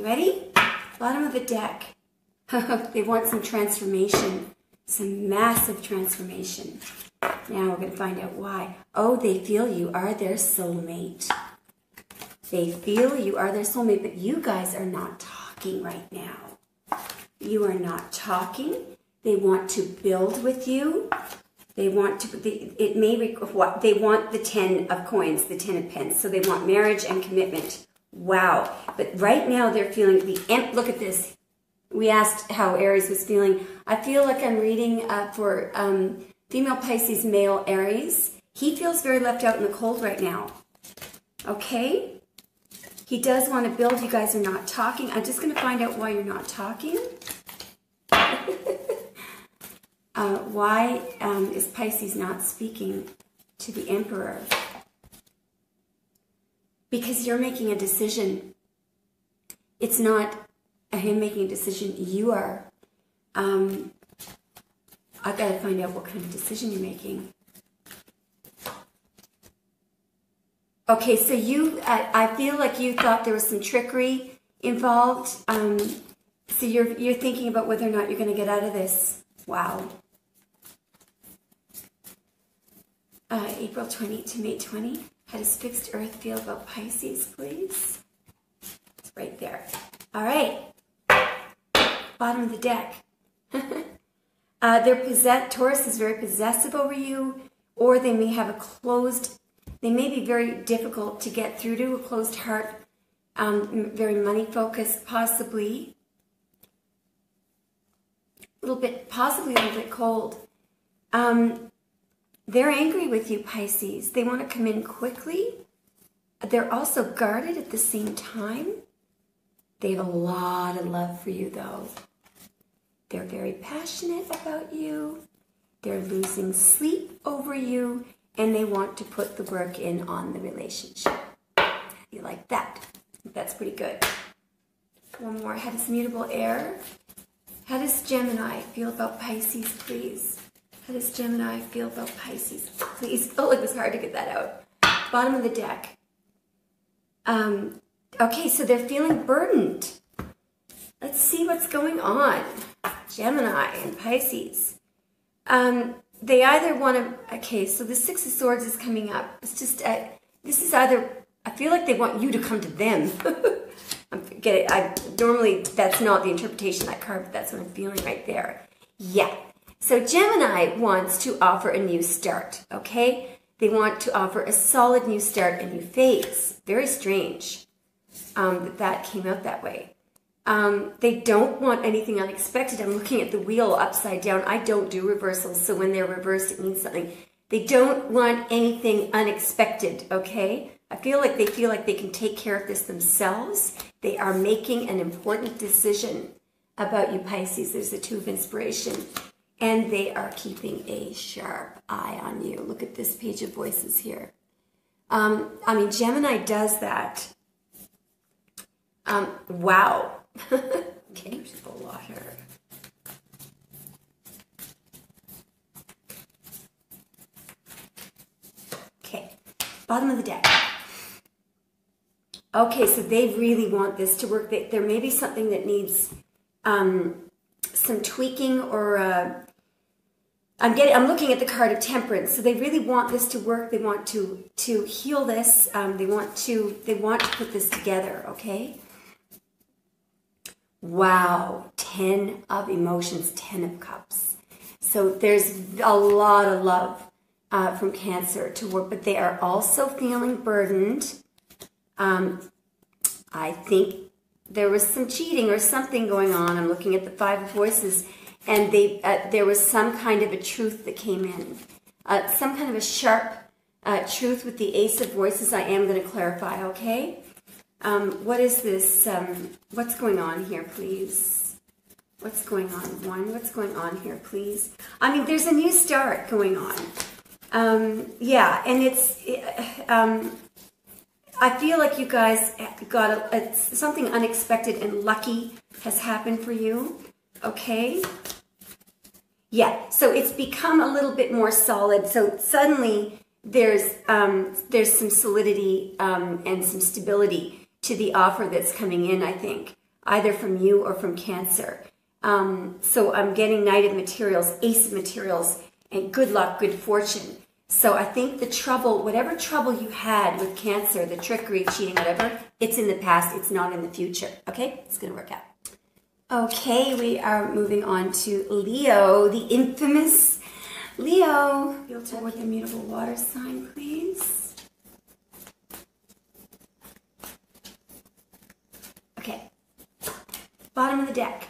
You ready? Bottom of the deck. they want some transformation, some massive transformation. Now we're going to find out why. Oh, they feel you are their soulmate. They feel you are their soulmate, but you guys are not talking right now. You are not talking. They want to build with you. They want to, it may, what they want the 10 of coins, the 10 of pence. So they want marriage and commitment. Wow. But right now they're feeling the, look at this. We asked how Aries was feeling. I feel like I'm reading uh, for um, female Pisces, male Aries. He feels very left out in the cold right now. Okay? He does want to build. You guys are not talking. I'm just going to find out why you're not talking. uh, why um, is Pisces not speaking to the Emperor? Because you're making a decision. It's not a him making a decision. You are. Um, I've got to find out what kind of decision you're making. Okay, so you, I, I feel like you thought there was some trickery involved. Um, so you're, you're thinking about whether or not you're going to get out of this. Wow. Uh, April 20 to May 20. How does fixed earth feel about Pisces, please? It's right there. All right. Bottom of the deck. uh, they're Taurus is very possessive over you, or they may have a closed they may be very difficult to get through to, a closed heart, um, very money focused, possibly. A little bit, possibly a little bit cold. Um, they're angry with you, Pisces. They want to come in quickly. They're also guarded at the same time. They have a lot of love for you, though. They're very passionate about you. They're losing sleep over you and they want to put the work in on the relationship. You like that? That's pretty good. One more. How does mutable air? How does Gemini feel about Pisces, please? How does Gemini feel about Pisces, please? Oh, it was hard to get that out. Bottom of the deck. Um, okay, so they're feeling burdened. Let's see what's going on. Gemini and Pisces. Um, they either want to, okay, so the Six of Swords is coming up. It's just, uh, this is either, I feel like they want you to come to them. I'm get it. I normally that's not the interpretation of that card, but that's what I'm feeling right there. Yeah. So Gemini wants to offer a new start. Okay, they want to offer a solid new start, a new phase. Very strange um, that that came out that way. Um, they don't want anything unexpected. I'm looking at the wheel upside down. I don't do reversals, so when they're reversed, it means something. They don't want anything unexpected, okay? I feel like they feel like they can take care of this themselves. They are making an important decision about you, Pisces. There's the two of inspiration. And they are keeping a sharp eye on you. Look at this page of voices here. Um, I mean, Gemini does that. Um, wow. okay, there's the water. Okay, bottom of the deck. Okay, so they really want this to work. There may be something that needs um, some tweaking or uh, I'm getting. I'm looking at the card of Temperance. So they really want this to work. They want to to heal this. Um, they want to. They want to put this together. Okay. Wow, 10 of emotions, 10 of cups. So there's a lot of love uh, from Cancer to work, but they are also feeling burdened. Um, I think there was some cheating or something going on. I'm looking at the Five of Voices, and they uh, there was some kind of a truth that came in, uh, some kind of a sharp uh, truth with the Ace of Voices. I am going to clarify, okay? Um, what is this? Um, what's going on here, please? What's going on? One, what's going on here, please? I mean, there's a new start going on. Um, yeah, and it's, um, I feel like you guys got a, a, something unexpected and lucky has happened for you. Okay? Yeah, so it's become a little bit more solid. So suddenly there's um, there's some solidity um, and some stability to the offer that's coming in, I think, either from you or from Cancer. Um, so I'm getting Knight of Materials, Ace of Materials, and good luck, good fortune. So I think the trouble, whatever trouble you had with Cancer, the trickery, cheating, whatever, it's in the past, it's not in the future. Okay? It's going to work out. Okay, we are moving on to Leo, the infamous Leo. You'll Filter with the mutable water sign, please. Okay, bottom of the deck.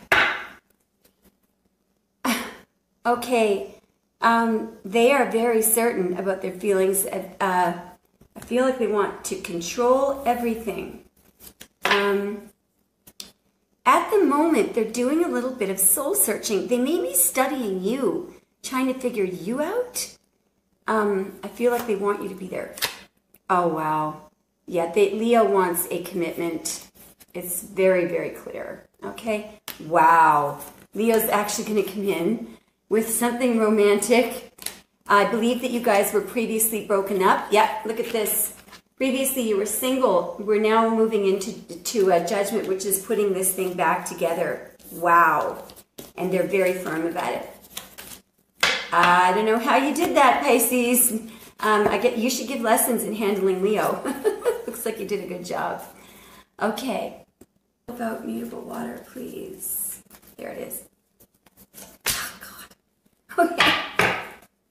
okay, um, they are very certain about their feelings. Uh, I feel like they want to control everything. Um, at the moment, they're doing a little bit of soul searching. They may be studying you, trying to figure you out. Um, I feel like they want you to be there. Oh, wow. Yeah, they, Leo wants a commitment. It's very, very clear. Okay? Wow. Leo's actually going to come in with something romantic. I believe that you guys were previously broken up. Yep, look at this. Previously, you were single. We're now moving into to a judgment, which is putting this thing back together. Wow. And they're very firm about it. I don't know how you did that, Pisces. Um, I get you should give lessons in handling Leo. Looks like you did a good job. Okay. About mutable water, please. There it is. Oh, God. Okay.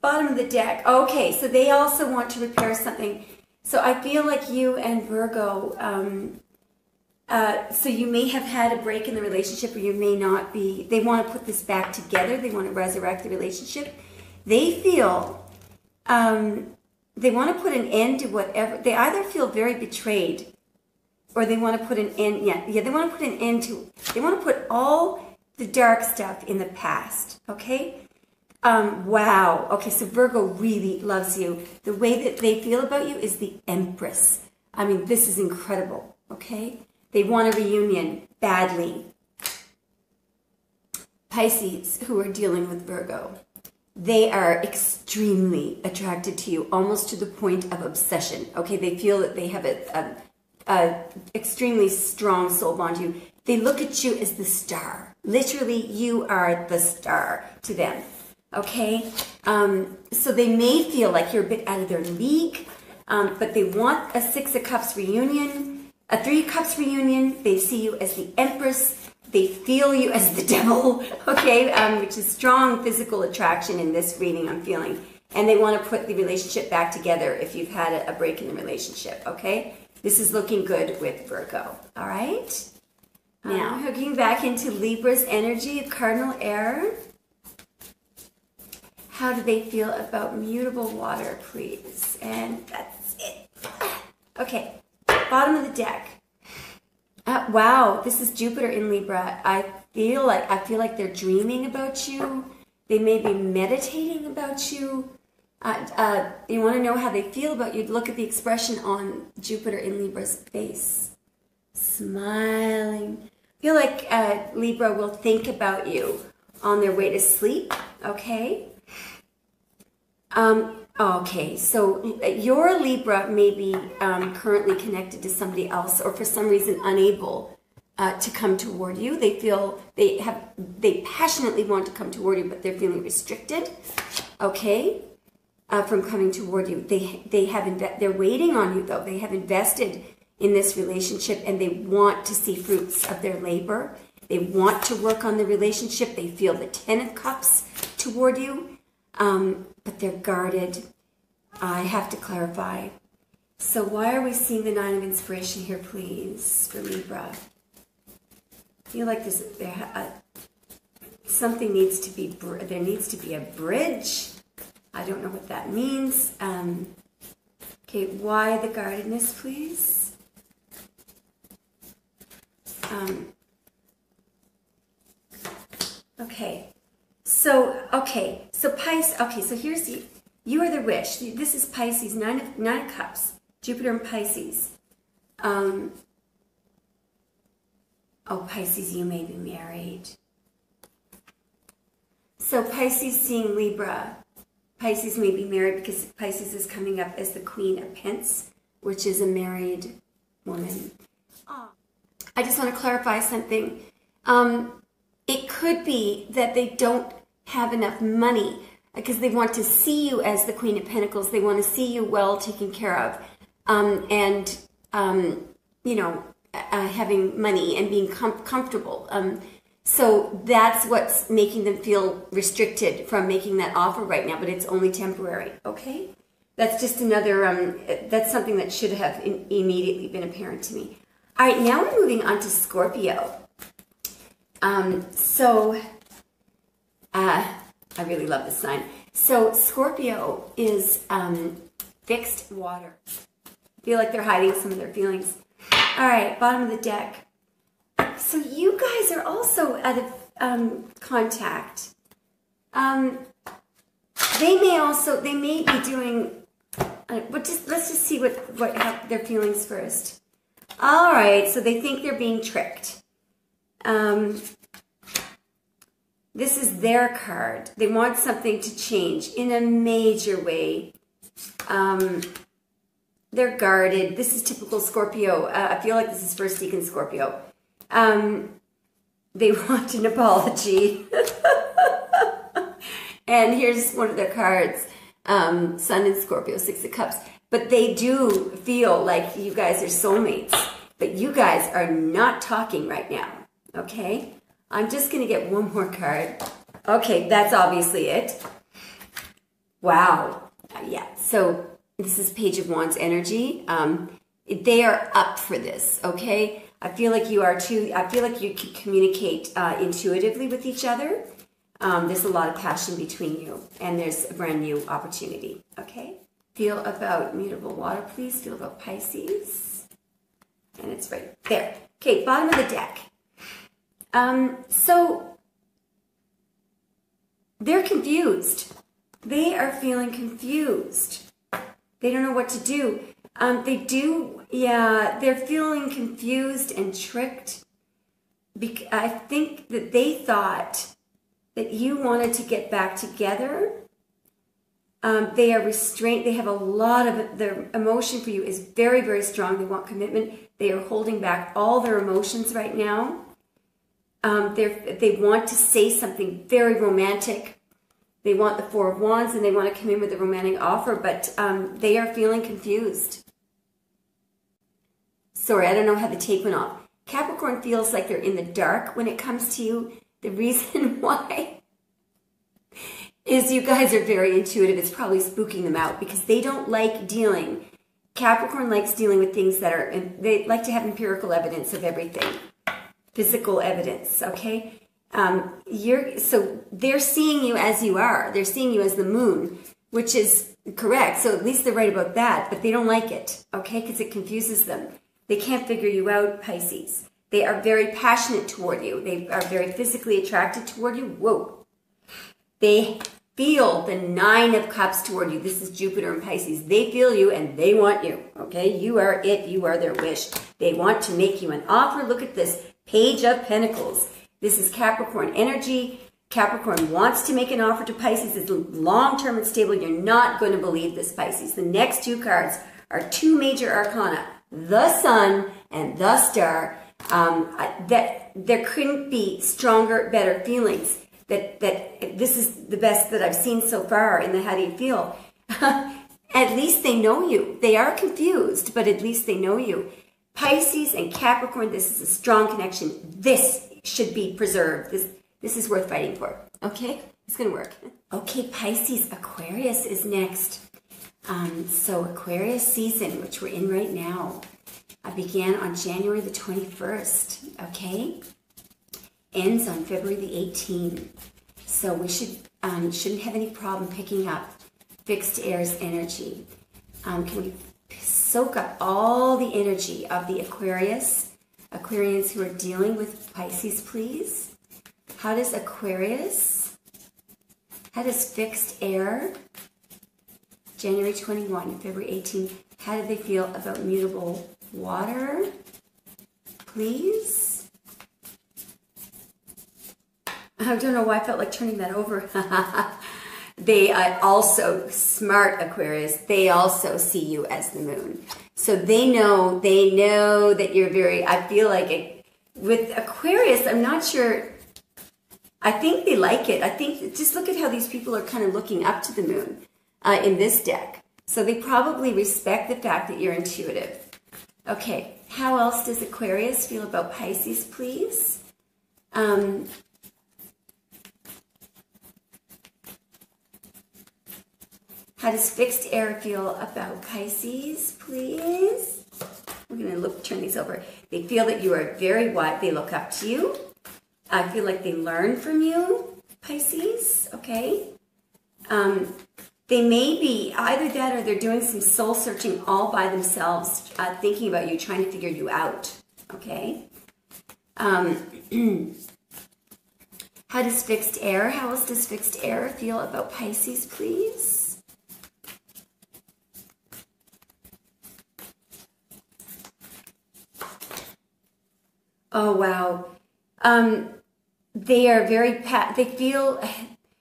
Bottom of the deck. Okay, so they also want to repair something so I feel like you and Virgo, um, uh, so you may have had a break in the relationship or you may not be, they want to put this back together. They want to resurrect the relationship. They feel, um, they want to put an end to whatever, they either feel very betrayed or they want to put an end, yeah, yeah, they want to put an end to, they want to put all the dark stuff in the past, okay? Um, wow. Okay, so Virgo really loves you. The way that they feel about you is the Empress. I mean, this is incredible. Okay? They want a reunion badly. Pisces, who are dealing with Virgo, they are extremely attracted to you, almost to the point of obsession. Okay, they feel that they have a, a, a extremely strong soul bond to you. They look at you as the star. Literally, you are the star to them okay? Um, so they may feel like you're a bit out of their league, um, but they want a Six of Cups reunion, a Three of Cups reunion. They see you as the Empress. They feel you as the devil, okay? Um, which is strong physical attraction in this reading I'm feeling. And they want to put the relationship back together if you've had a, a break in the relationship, okay? This is looking good with Virgo, all right? Now, um, hooking back into Libra's energy of cardinal air. How do they feel about mutable water, please? And that's it. Okay, bottom of the deck. Uh, wow, this is Jupiter in Libra. I feel like I feel like they're dreaming about you. They may be meditating about you. Uh, uh, you want to know how they feel about you? Look at the expression on Jupiter in Libra's face, smiling. I feel like uh, Libra will think about you on their way to sleep. Okay, um, okay, so your Libra may be um, currently connected to somebody else or for some reason unable uh, to come toward you. They feel they have, they passionately want to come toward you, but they're feeling restricted, okay, uh, from coming toward you. They, they have, they're waiting on you though. They have invested in this relationship and they want to see fruits of their labor. They want to work on the relationship. They feel the Ten of Cups toward you. Um, but they're guarded. I have to clarify. So why are we seeing the Nine of Inspiration here, please, for Libra? I feel like there's there, uh, something needs to be, there needs to be a bridge. I don't know what that means. Um, okay, why the guardedness, please? Um, okay, so, okay, so Pisces, okay, so here's the, you are the wish. This is Pisces, nine of, nine of cups, Jupiter and Pisces. Um, oh, Pisces, you may be married. So Pisces seeing Libra. Pisces may be married because Pisces is coming up as the Queen of Pence, which is a married woman. Oh, I just want to clarify something. Um, it could be that they don't have enough money because they want to see you as the Queen of Pentacles. They want to see you well taken care of, um, and um, you know, uh, having money and being com- comfortable. Um, so that's what's making them feel restricted from making that offer right now, but it's only temporary. Okay, that's just another. Um, that's something that should have immediately been apparent to me. All right, now we're moving on to Scorpio. Um, so. Uh, I really love this sign. So Scorpio is um, fixed water. Feel like they're hiding some of their feelings. All right, bottom of the deck. So you guys are also out of um, contact. Um, they may also, they may be doing, uh, but just let's just see what what how, their feelings first. All right, so they think they're being tricked. Um, this is their card. They want something to change in a major way. Um, they're guarded. This is typical Scorpio. Uh, I feel like this is first decan Scorpio. Um, they want an apology. and here's one of their cards. Um, Sun and Scorpio, Six of Cups. But they do feel like you guys are soulmates. But you guys are not talking right now. Okay? I'm just going to get one more card. Okay, that's obviously it. Wow. Yeah, so this is Page of Wands energy. Um, they are up for this, okay? I feel like you are too, I feel like you can communicate uh, intuitively with each other. Um, there's a lot of passion between you, and there's a brand new opportunity, okay? Feel about mutable water, please. Feel about Pisces. And it's right there. Okay, bottom of the deck. Um, so they're confused. They are feeling confused. They don't know what to do. Um, they do, yeah, they're feeling confused and tricked. Because I think that they thought that you wanted to get back together. Um, they are restrained. They have a lot of their emotion for you is very, very strong. They want commitment. They are holding back all their emotions right now. Um, they want to say something very romantic. They want the Four of Wands and they want to come in with a romantic offer, but um, they are feeling confused. Sorry, I don't know how the take went off. Capricorn feels like they're in the dark when it comes to you. The reason why is you guys are very intuitive. It's probably spooking them out because they don't like dealing. Capricorn likes dealing with things that are, they like to have empirical evidence of everything physical evidence, okay? Um, you're so they're seeing you as you are. They're seeing you as the moon, which is correct. So at least they're right about that, but they don't like it, okay? Because it confuses them. They can't figure you out, Pisces. They are very passionate toward you. They are very physically attracted toward you. Whoa. They feel the nine of cups toward you. This is Jupiter and Pisces. They feel you and they want you. Okay. You are it. You are their wish. They want to make you an offer. Look at this. Page of Pentacles. This is Capricorn energy. Capricorn wants to make an offer to Pisces. It's long-term and stable. You're not going to believe this, Pisces. The next two cards are two major arcana, the sun and the star. Um, that there couldn't be stronger, better feelings. That, that this is the best that I've seen so far in the how do you feel. at least they know you. They are confused, but at least they know you. Pisces and Capricorn, this is a strong connection. This should be preserved. This, this is worth fighting for. Okay? It's going to work. Okay, Pisces, Aquarius is next. Um, so Aquarius season, which we're in right now, I began on January the 21st, okay? Ends on February the 18th. So we should, um, shouldn't have any problem picking up fixed airs energy. Um, can we soak up all the energy of the Aquarius, Aquarians who are dealing with Pisces, please. How does Aquarius, how does fixed air, January 21, February 18, how do they feel about mutable water? Please. I don't know why I felt like turning that over. they also smart aquarius they also see you as the moon so they know they know that you're very i feel like it, with Aquarius, I'm not sure. I think they like it. I think just look at how these people are kind of looking up to the moon uh, in this deck. So they probably respect the fact that you're intuitive. Okay, how else does Aquarius feel about Pisces, please? Um, how does fixed air feel about Pisces, please? We're to look, turn these over. They feel that you are very wise. They look up to you. I feel like they learn from you, Pisces, okay? Um, they may be either that or they're doing some soul searching all by themselves, uh, thinking about you, trying to figure you out. Okay. Um, how does fixed air, how else does fixed air feel about Pisces, please? Oh, wow. Um, they are very, pat they feel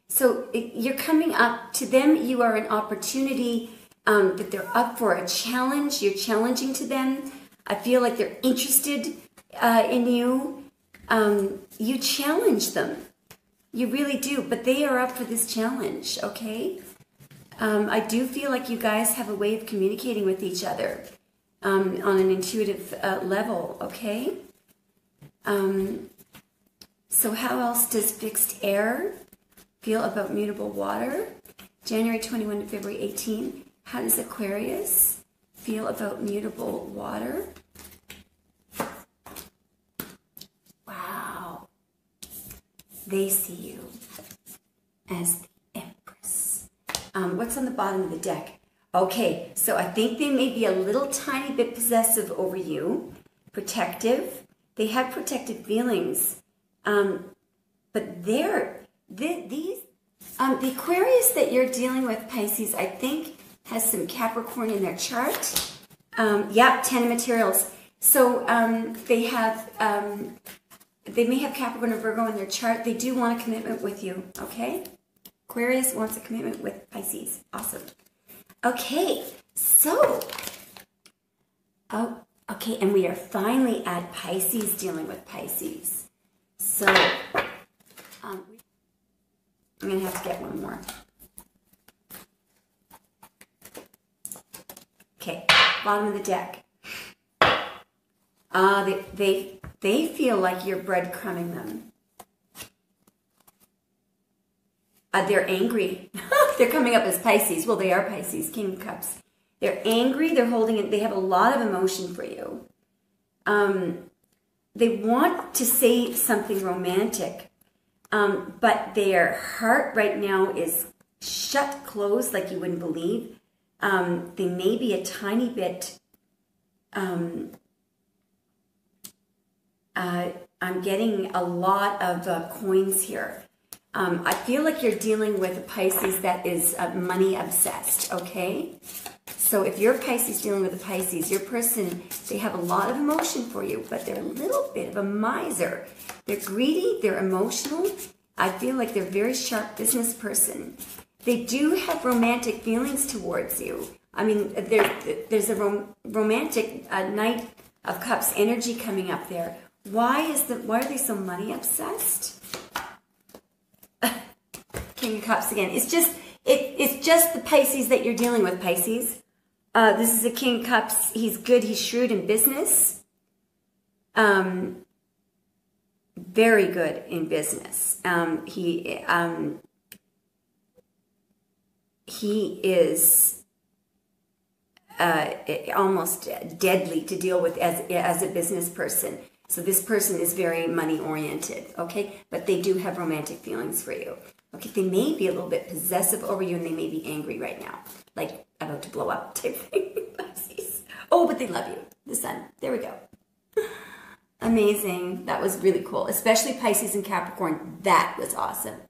so you're coming up to them, you are an opportunity um, that they're up for a challenge. You're challenging to them. I feel like they're interested uh, in you. Um, you challenge them. You really do, but they are up for this challenge, okay? Um, I do feel like you guys have a way of communicating with each other um, on an intuitive uh, level, okay? Um, so how else does fixed air feel about mutable water. January 21 to February 18. How does Aquarius feel about mutable water? Wow. They see you as the Empress. Um, what's on the bottom of the deck? Okay, so I think they may be a little tiny bit possessive over you, protective. They have protective feelings, um, but they're the, these, um, the Aquarius that you're dealing with, Pisces, I think has some Capricorn in their chart. Um, yep, Ten of Materials. So um, they have, um, they may have Capricorn or Virgo in their chart. They do want a commitment with you, okay? Aquarius wants a commitment with Pisces. Awesome. Okay, so, oh, okay, and we are finally at Pisces dealing with Pisces. So, um, I'm going to have to get one more. Okay, bottom of the deck. Uh, they, they, they feel like you're breadcrumbing them. Uh, they're angry. they're coming up as Pisces. Well, they are Pisces, King of Cups. They're angry. They're holding it. They have a lot of emotion for you. Um, they want to say something romantic, um, but their heart right now is shut closed like you wouldn't believe. Um, they may be a tiny bit. Um, uh, I'm getting a lot of uh, coins here. Um, I feel like you're dealing with a Pisces that is uh, money obsessed, okay? So if you're Pisces dealing with a Pisces, your person, they have a lot of emotion for you, but they're a little bit of a miser. They're greedy, they're emotional. I feel like they're a very sharp business person. They do have romantic feelings towards you. I mean, there, there's a rom romantic uh, Knight of Cups energy coming up there. Why is the why are they so money obsessed? King of Cups again. It's just it, it's just the Pisces that you're dealing with, Pisces. Uh, this is a King Cups. He's good. He's shrewd in business. Um, very good in business. Um, he um, he is uh, almost deadly to deal with as as a business person. So this person is very money oriented, okay? But they do have romantic feelings for you. Okay, they may be a little bit possessive over you and they may be angry right now, like about to blow up type thing. oh, but they love you. The sun. There we go. Amazing. That was really cool. Especially Pisces and Capricorn. That was awesome.